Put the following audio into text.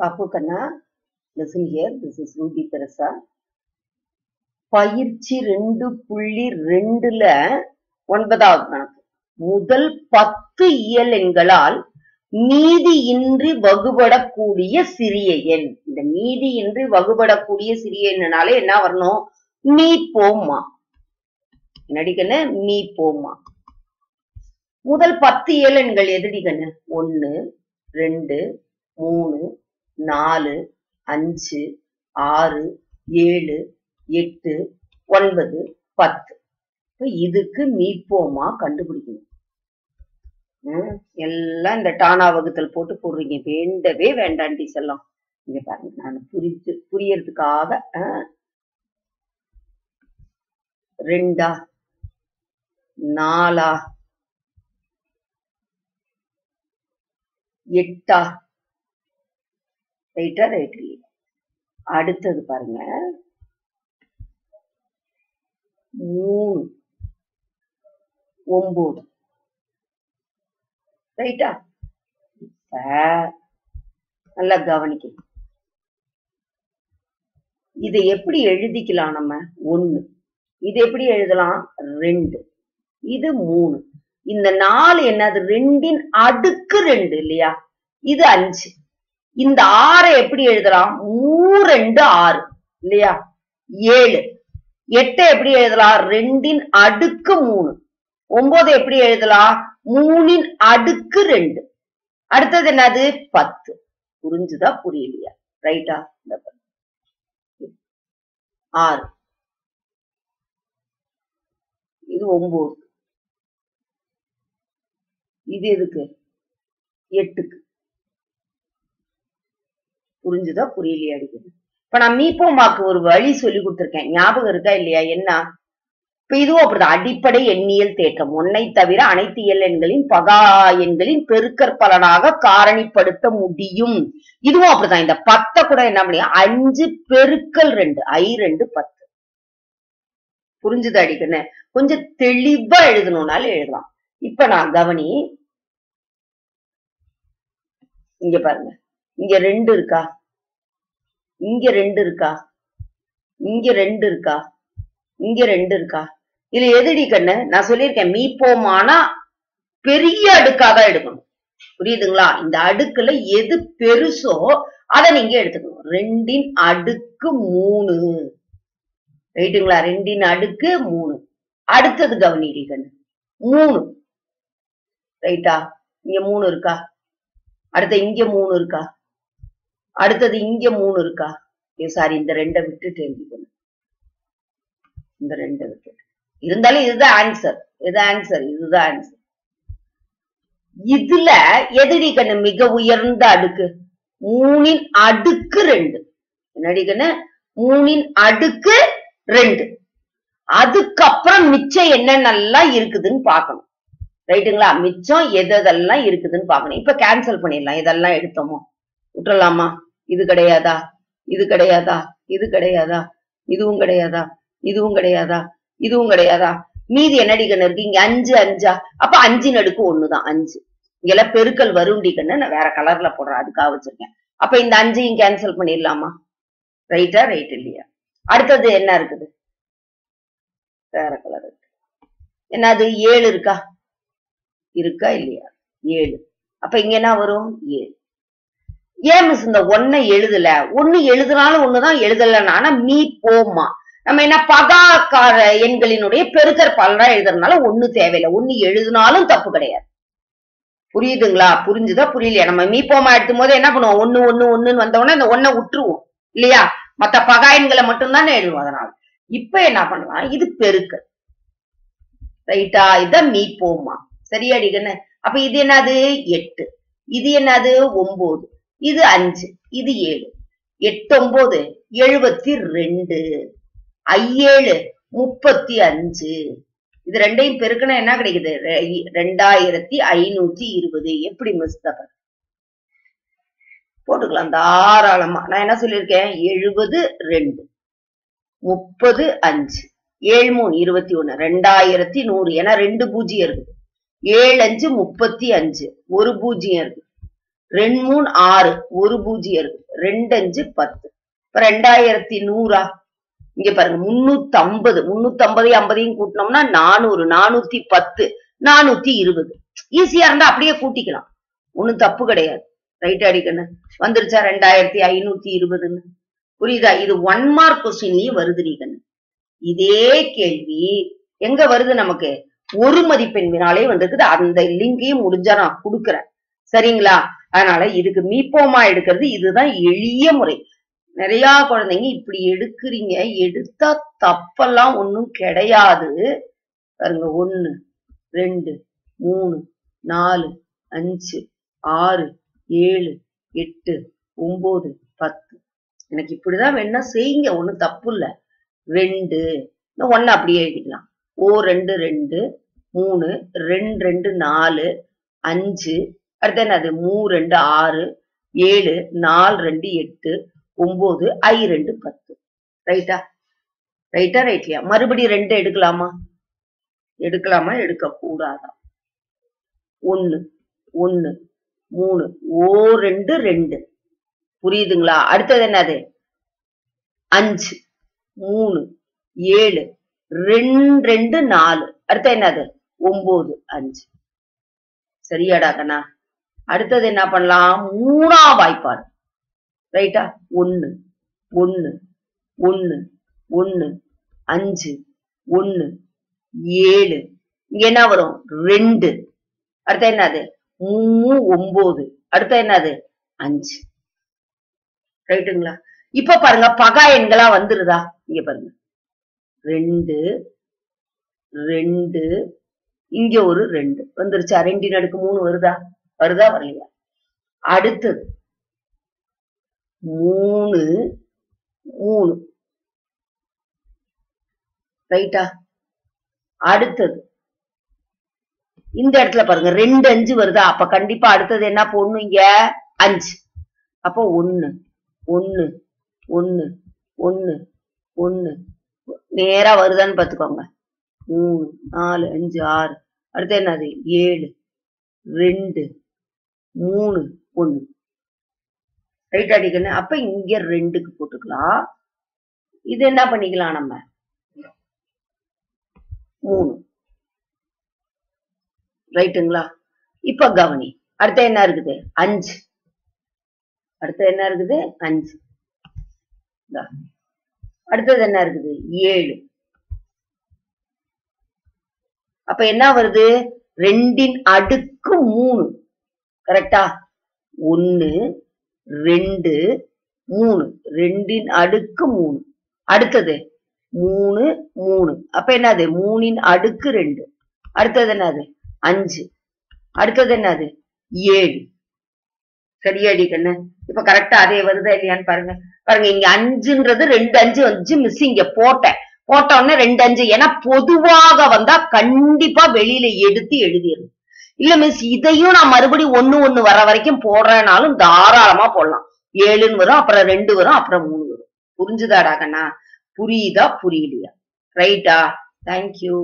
பாப்பு கண்ணா listen here. This is Ruby Teresa பயிற்சி ரெண்டு புள்ளி ரெண்டுல ஒன்பதாவது கணக்கு முதல் பத்து இயல் எண்களால் மீதியின்றி வகுபடக்கூடிய சிறிய எண். இந்த மீதியின்றி வகுபடக்கூடிய சிறிய எண்ணனாலே என்ன வரணும்? மீ போம்மா நடிகன மீ போம்மா முதல் பத்து இயல் எண்கள் எதுடி ஒன்னு ரெண்டு மூணு நாலு அஞ்சு ஆறு ஏழு எட்டு ஒன்பது பத்து. இப்போ இதுக்கு மீட்போமா கண்டுபிடிக்கணும். எல்லாம் இந்த டானா வகுத்தல் போட்டு போடுறீங்க. வேண்டவே வேண்டாண்டி செல்லம். இங்க பாருங்க நான் புரிஞ்சு புரியறதுக்காக ஆ. ரெண்டா? நாலா? எட்டா? ரைட்டா ரைட் இல்லையா அடுத்தது பாருங்க. மூணு. ஒன்பது ரைட்டா? இப்ப நல்லா கவனிக்கணும். இதை எப்படி எழுதிக்கலாம் நம்ம? ஒன்னு இது எப்படி எழுதலாம்? ரெண்டு. இது மூணு. இந்த நாலு என்னது? ரெண்டின் அடுக்கு ரெண்டு இல்லையா? இது அஞ்சு. இந்த ஆறை எப்படி எழுதலாம்? மூ ரெண்டு ஆறு இல்லையா? ஏழு. எட்டை எப்படி எழுதலாம்? ரெண்டின் அடுக்கு மூணு. ஒன்பது எப்படி எழுதலாம்? மூணின் அடுக்கு ரெண்டு. அடுத்தது என்னது? பத்து. புரிஞ்சுதா? புரியலையா? ரைட்டா இந்த ஆறு. இது ஒன்பது இது எதுக்கு? எட்டுக்கு. புரிஞ்சுதா புரியலையா அடிக்குது இப்ப நான் மீப்போமாக்கு ஒரு வழி சொல்லி கொடுத்துருக்கேன். ஞாபகம் இருக்கா இல்லையா? என்ன? இப்ப இதுவும் அப்படிதான். அடிப்படை எண்ணியல் தேற்றம். ஒன்னை தவிர அனைத்து இயல் எண்களின் பகா எண்களின் பெருக்கற் பலனாக காரணிப்படுத்த முடியும். இதுவும் அப்படிதான். இந்த பத்தை கூட என்ன முடியும் அஞ்சு பெருக்கல் ரெண்டு. ஐ ரெண்டு பத்து. புரிஞ்சுது அடிக்கணும் கொஞ்சம் தெளிவா எழுதணும்னாலும் எழுதலாம். இப்ப நான் கவனி இங்க பாருங்க. இங்க ரெண்டு இருக்கா? இங்க ரெண்டு இருக்கா? இங்க ரெண்டு இருக்கா? இங்க ரெண்டு இருக்கா? இதுல எதுடி கண்ணு? நான் சொல்லியிருக்கேன் மீப்போமானா பெரிய அடுக்காதான் எடுக்கணும். புரியுதுங்களா? இந்த அடுக்குல எது பெருசோ அதை நீங்க எடுத்துக்கணும். ரெண்டின் அடுக்கு மூணு. ரைட்டுங்களா? ரெண்டின் அடுக்கு மூணு. அடுத்தது கவனிடி கண்ணு. மூணு. ரைட்டா? இங்க மூணு இருக்கா? அடுத்த இங்க மூணு இருக்கா? அடுத்தது இங்க மூணு இருக்கா? சாரி இந்த ரெண்டை விட்டுட்டு எழுதிக்கணும். இந்த ரெண்டை விட்டுட்டு. இருந்தாலும் இதுதான் ஆன்சர் இது ஆன்சர் இதுதான் ஆன்சர் இதுல எதிரி கண்ணு? மிக உயர்ந்த அடுக்கு. மூணின் அடுக்கு ரெண்டு. என்னடி கண்ணு? மூணின் அடுக்கு ரெண்டு. அதுக்கப்புறம் மிச்சம் என்னென்னலாம் இருக்குதுன்னு பார்க்கணும். ரைட்டுங்களா? மிச்சம் எது எதெல்லாம் இருக்குதுன்னு பார்க்கணும். இப்ப கேன்சல் பண்ணிடலாம். இதெல்லாம் எடுத்தோமோ? விட்டுறலாமா இது கிடையாதா? இது கிடையாதா? இது கிடையாதா? இதுவும் கிடையாதா? இதுவும் கிடையாதா? இதுவும் கிடையாதா? மீதி என்னடி கண்ணு இருக்கு? இங்க அஞ்சு அஞ்சா? அப்ப அஞ்சு நடுக்கு ஒண்ணுதான் அஞ்சு. இங்கெல்லாம் பெருக்கல் வரும்டி கண்ணு நான் வேற கலர்ல போடுறேன் அதுக்காக வச்சிருக்கேன். அப்ப இந்த அஞ்சையும் கேன்சல் பண்ணிடலாமா? ரைட்டா ரைட் இல்லையா? அடுத்தது என்ன இருக்குது? வேற கலர் இருக்கு. என்னது? ஏழு இருக்கா? இருக்கா இல்லையா? ஏழு. அப்ப இங்க என்ன வரும்? ஏழு. ஏன் மிஸ் இந்த ஒன்னை எழுதல. ஒண்ணு எழுதுனாலும் ஒண்ணுதான் எழுதலன்னா. ஆனா மீ போமா நம்ம என்ன பகாக்கார எண்களினுடைய பெருக்கற் பலனா எழுதுறதுனால ஒண்ணு தேவையில்லை. ஒண்ணு எழுதினாலும் தப்பு கிடையாது. புரியுதுங்களா? புரிஞ்சுதா? புரியலையா? நம்ம மீ போமா எடுத்தும் போது என்ன பண்ணுவோம்? ஒண்ணு ஒண்ணு ஒண்ணுன்னு வந்தோடனே அந்த ஒன்ன விட்டுருவோம். இல்லையா? மத்த பகா எண்களை மட்டும்தானே எழுதுவோம் அதனால. இப்ப என்ன பண்ணலாம்? இது பெருக்கு ரைட்டா? இத மீ போமா சரியாடி அப்ப இது என்னது? எட்டு. இது என்னது? ஒன்பது இது அஞ்சு இது ஏழு. எட்டு ஒன்பது எழுபத்தி ரெண்டு ஐயேழு முப்பத்தி அஞ்சு இது ரெண்டையும் பெருக்கினா என்ன கிடைக்குது? ரெ- ரெண்டாயிரத்தி ஐநூத்தி இருபது. எப்படி மிஸ் போட்டுக்கலாம். தாராளமா. நான் என்ன சொல்லியிருக்கேன்? எழுபது ரெண்டு முப்பது அஞ்சு ஏழு மூணு இருபத்தி ஒண்ணு ரெண்டாயிரத்தி நூறு. ஏன்னா ரெண்டு பூஜ்ஜியம் இருக்குது. ஏழு அஞ்சு முப்பத்தி அஞ்சு ஒரு பூஜ்ஜியம் இருக்கு ரெண்டு மூணு ஆறு ஒரு பூஜ்ஜியம் இருக்கு. ரெண்டு அஞ்சு பத்து. இப்ப ரெண்டாயிரத்தி நூறா? இங்க பாருங்க முன்னூத்தி ஐம்பது முன்னூத்தி ஐம்பதையும் ஐம்பதையும் கூட்டினோம்னா நானூறு நானூத்தி பத்து நானூத்தி இருபது. ஈஸியா இருந்தா அப்படியே கூட்டிக்கலாம். ஒண்ணும் தப்பு கிடையாது. ரைட் அடிக்கண்ணு? வந்துருச்சா ரெண்டாயிரத்தி ஐநூத்தி இருபதுன்னு? புரியுதா? இது ஒன் மார்க் கொஸ்டின்லயும் வருது கண்ணு இதே கேள்வி எங்க வருது நமக்கு? ஒரு மதிப்பெண் வினாலே வந்திருக்குது. அந்த லிங்கையும் முடிஞ்சா நான் கொடுக்குறேன். சரிங்களா? அதனால இதுக்கு மீப்போமா எடுக்கிறது இதுதான் எளிய முறை. நிறைய குழந்தைங்க இப்படி எடுக்கிறீங்க எடுத்தா தப்பெல்லாம் ஒன்றும் கிடையாது. பாருங்க ஒன்று ரெண்டு மூணு நாலு அஞ்சு ஆறு ஏழு எட்டு ஒன்பது பத்து. எனக்கு இப்படிதான் வேணா செய்யுங்க ஒன்றும் தப்பு இல்லை ரெண்டு ஒன்னு அப்படியே எழுதிக்கலாம். ஓ ரெண்டு ரெண்டு மூணு ரெண்டு ரெண்டு நாலு அஞ்சு அடுத்து என்னது மூ ரெண்டு ஆறு ஏழு நாலு ரெண்டு எட்டு ஒன்பது ஐ ரெண்டு பத்து. ரைட்டா ரைட்டா ரைட்லையா மறுபடியும் ரெண்டு எடுக்கலாமா? எடுக்கலாமா? எடுக்க கூடாதா ஒன்னு ஒன்னு மூணு ஓ ரெண்டு ரெண்டு. புரியுதுங்களா? அடுத்தது என்னது அஞ்சு மூணு ஏழு ரெண்டு ரெண்டு நாலு. அடுத்த என்னது ஒன்பது அஞ்சு. சரியாடா கண்ணா அடுத்தது என்ன பண்ணலாம்? மூணா வாய்ப்பாடு ரைட்டா ஒன்னு ஒன்னு ஒன்னு ஒன்னு அஞ்சு ஒன்னு ஏழு. இங்க என்ன வரும்? ரெண்டு. அடுத்த என்னது? மூணு ஒன்பது அடுத்த என்னது? அஞ்சு. ரைட்டுங்களா இப்ப பாருங்க பகா எண்களா வந்துருதா? இங்க பாருங்க. ரெண்டு ரெண்டு. இங்க ஒரு ரெண்டு. வந்துருச்சா? ரெண்டின் அடுக்கு மூணு வருதா? வருதா? வரலையா? அடுத்தது. மூணு மூணு. ரைட்டா அடுத்தது. இந்த இடத்துல பாருங்க ரெண்டு அஞ்சு வருதா? அப்ப கண்டிப்பா அடுத்தது என்ன போடணும் இங்க? அஞ்சு. அப்போ ஒன்னு ஒன்னு ஒன்னு ஒன்னு ஒன்னு நேரா வருதான்னு பாத்துக்கோங்க. மூணு நாலு அஞ்சு ஆறு. அடுத்து என்னது? ஏழு ரெண்டு மூணு ஒன்று ரைட் அடிக்கணும் அப்ப இங்க ரெண்டுக்கு போட்டுக்கலாம். இது என்ன பண்ணிக்கலாம் நம்ம? மூணு. ரைட்டுங்களா இப்ப கவனி. அடுத்த என்ன இருக்குது? அஞ்சு. அடுத்து என்ன இருக்குது? அஞ்சு. அடுத்தது என்ன இருக்குது? ஏழு. அப்ப என்ன வருது? ரெண்டின் அடுக்கு மூணு. கரெக்டா ஒன்னு ரெண்டு மூணு. ரெண்டின் அடுக்கு மூணு. அடுத்தது மூணு மூணு. அப்ப என்னது? மூணின் அடுக்கு ரெண்டு. அடுத்தது என்னது? அஞ்சு. அடுத்தது என்னது? ஏழு. சரியாடி கண்ணு. இப்ப கரெக்டா அதே வருதா இல்லையான்னு பாருங்க. பாருங்க இங்க அஞ்சுன்றது ரெண்டு அஞ்சு வந்துச்சு மிஸ் இங்க போட்டேன். போட்ட உடனே ரெண்டு அஞ்சு. ஏன்னா பொதுவாக வந்தா கண்டிப்பா வெளியில எடுத்து எழுதிடணும். இல்ல மிஸ் இதையும் நான் மறுபடியும் ஒண்ணு ஒண்ணு வர வரைக்கும் போடுறேனாலும் தாராளமா போடலாம். ஏழுன்னு வரும் அப்புறம் ரெண்டு வரும் அப்புறம் மூணு வரும். புரிஞ்சுதாடா கண்ணா? புரியுதா? புரியலையா? ரைட்டா தேங்க்யூ